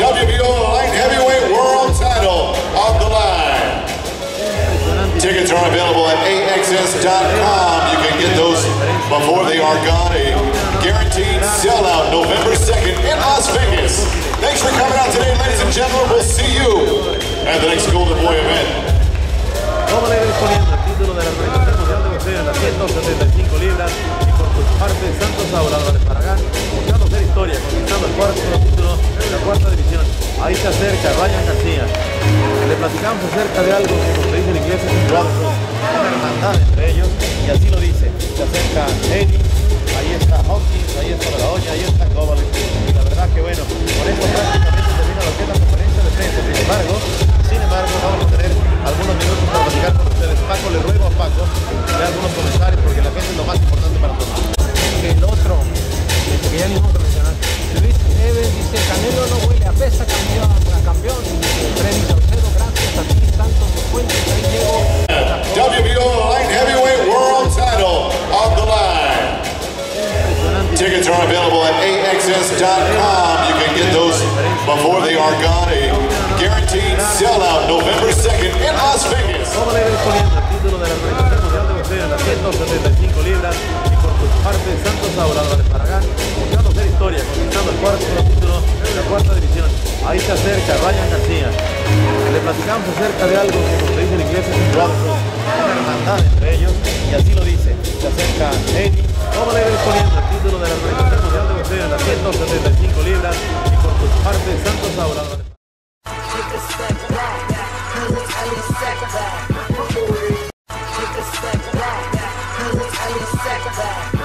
WBO Light Heavyweight World Title on the line. Tickets are available at AXS.com. You can get those before they are gone. A guaranteed sellout November 2nd in Las Vegas. Thanks for coming out today, ladies and gentlemen. We'll see you at the next Golden Boy event. Santos Saura Álvarez Maragán buscando hacer historia, conquistando el cuarto título de la cuarta división. Ahí se acerca Ryan García. Le platicamos acerca de algo que como se dice en inglés es un brotherhood, una hermandad entre ellos y así lo dice. Se acerca Eddie, ahí está Hawkins, ahí está la olla, ahí está Kovalev y la verdad que bueno, con esto prácticamente termina lo que es la conferencia de prensa. Sin embargo, sin embargo, vamos a tener algunos minutos para platicar con ustedes. Paco, le ruego a Paco que algunos comentarios porque la gente es lo más importante para todos. Tickets are available at AXS.com. You can get those before they are gone. A guaranteed sellout November 2nd in Las Vegas. Exponiendo el título de la Mundial de Boxeo en las 175 libras y por su parte Santos Saura Álvarez Maragán buscando hacer historia, conquistando el cuarto título de la cuarta división. Ahí se acerca Ryan García. Le platicamos acerca de algo que como dice en inglés es un una hermandad entre ellos y así lo dice. Se acerca Eddie. Vamos a ir exponiendo Saura. Take a step back. Step back. Take a step back. Step back.